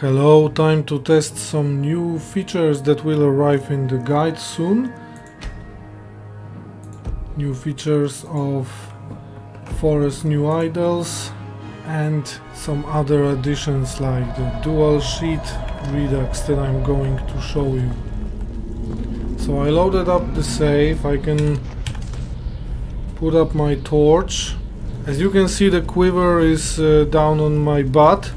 Hello, time to test some new features that will arrive in the guide soon. New features of Fores New Idles and some other additions like the Dual Sheath Redux that I'm going to show you. So I loaded up the save, I can put up my torch. As you can see the quiver is uh, down on my butt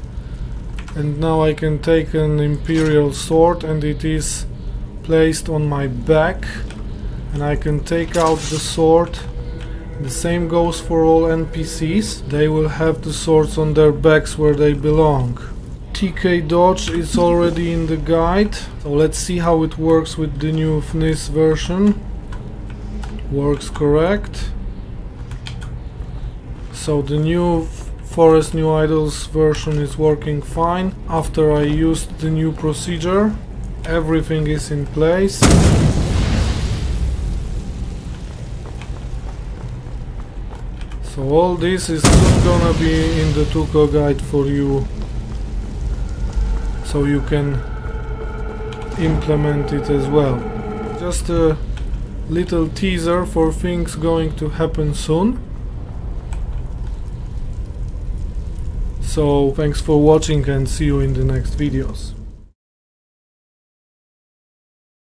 and now I can take an imperial sword and it is placed on my back. And I can take out the sword. The same goes for all NPCs they will have the swords on their backs where they belong. TK dodge is already in the guide. So let's see how it works with the new FNIS version. Works correct. So the new Fores New Idles version is working fine. After I used the new procedure, everything is in place. So all this is soon gonna be in the Tuco guide for you so you can implement it as well. Just a little teaser for things going to happen soon. So thanks for watching and see you in the next videos.